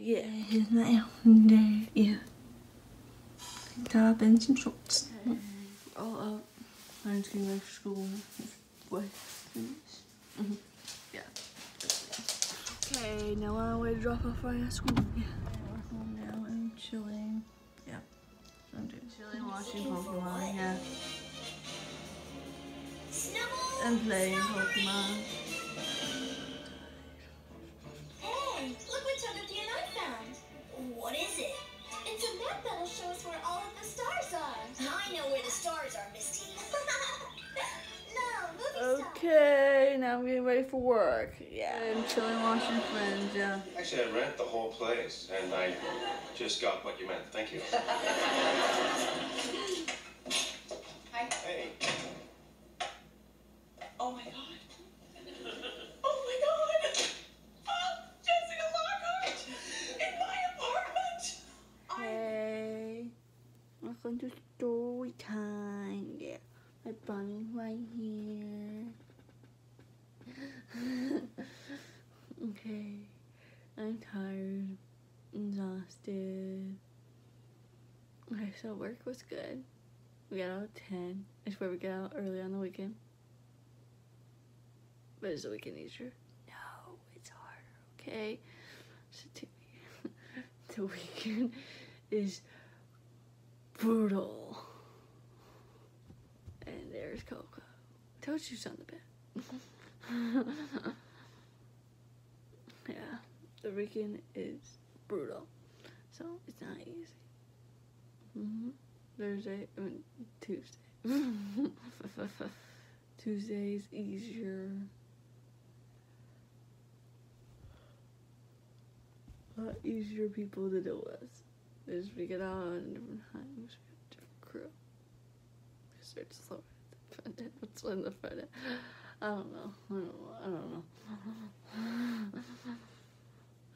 yeah, here's my outfit. Yeah. Top and some shorts. All up. I'm just getting ready for school. What? Mm-hmm. Yeah. Okay, now I'm on the way to drop off Ryan at school. Yeah. We're home now and chilling. Yeah. I'm doing chilling, watching Pokemon. Yeah. And playing Pokemon. Okay, now I'm getting ready for work. Yeah. I'm chilling, watching Friends. Yeah. Actually, I rent the whole place, and I just got what you meant. Thank you. Hi. Hey, Oh my god. Oh my god. Oh, Jessica Lockhart in my apartment. Hey, welcome to story time. Yeah, my bunny right here. okay, I'm tired, exhausted. Okay, so work was good. We got out at 10. I where we got out early on the weekend. But is the weekend easier? No, it's harder, okay? So to me, the weekend is brutal. And there's Coco. Told you on the bed. yeah, the weekend is brutal. So it's not easy. Hmm Thursday, I mean, Tuesday. Tuesday's easier. A lot easier people to deal with. Is we get out on different times, we have different crew. Because they're slower at the. What's in the front end? I don't know. I don't know. I don't know. I don't know.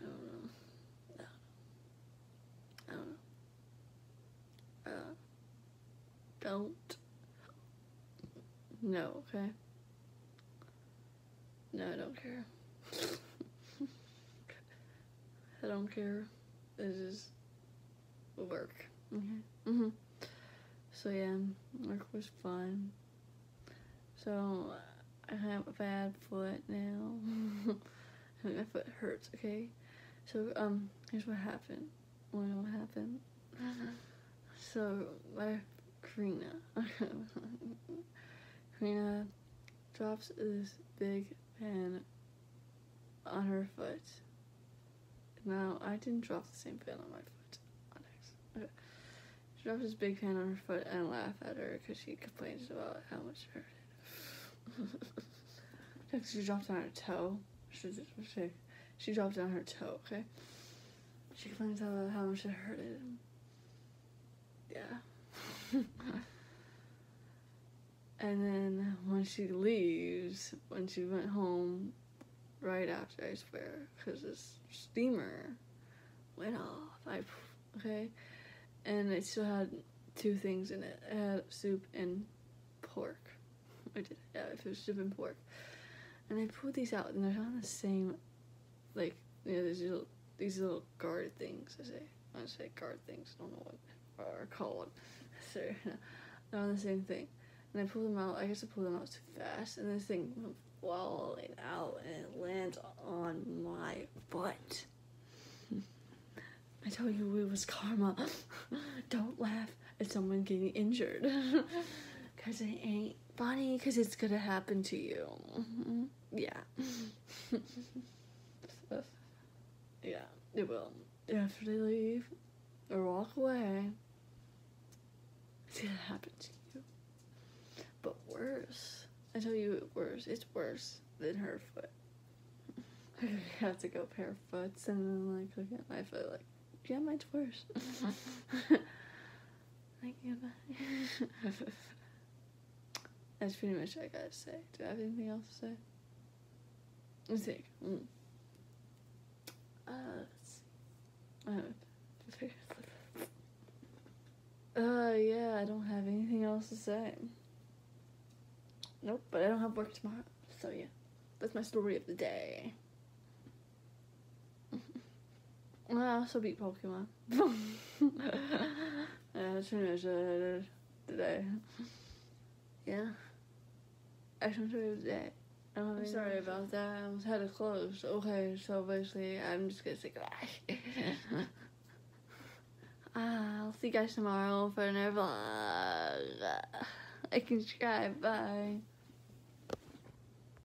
I don't know. I don't know. Uh, don't. No, okay? No, I don't care. I don't care. This is work. Okay. hmm So yeah, work was fun. So I have a bad foot now. My foot hurts. Okay. So um, here's what happened. What what happened? So my Karina, Karina drops this big pen on her foot. Now I didn't drop the same pen on my foot. On Okay. She drops this big pen on her foot and I laugh at her because she complains about how much it hurt. Next, she dropped on her toe. She, she, she dropped on her toe. Okay. She complains about how much it hurted. Yeah. and then when she leaves, when she went home, right after I swear, because this steamer went off. I okay, and it still had two things in it. It had soup and pork. I did yeah, it was soup and pork. And I pulled these out, and they're on the same, like you know, these little these little guard things. I say I say guard things. I don't know what are called. So they're on the same thing. And I pulled them out. I guess I pulled them out too fast, and this thing went falling out, and it lands on my butt. I told you it was karma. Don't laugh at someone getting injured, cause it ain't funny. Cause it's gonna happen to you. Yeah. yeah, it will. After they leave or walk away, it's gonna happen to you. But worse, I tell you, worse. It's worse than her foot. I have to go barefoots and then like look at my foot like, yeah, mine's worse. like, yeah, bye. That's pretty much what I gotta say. Do I have anything else to say? Let's think. Mm. Uh, let's see. Uh, yeah, I don't have anything else to say. Nope, but I don't have work tomorrow. So yeah, that's my story of the day. I also beat Pokemon. yeah, that's pretty much what I did today. Yeah. I should the day. I'm sorry about that. I almost had to close. Okay, so basically, I'm just gonna say goodbye. Ah, I'll see you guys tomorrow for another vlog. Like and subscribe. Bye.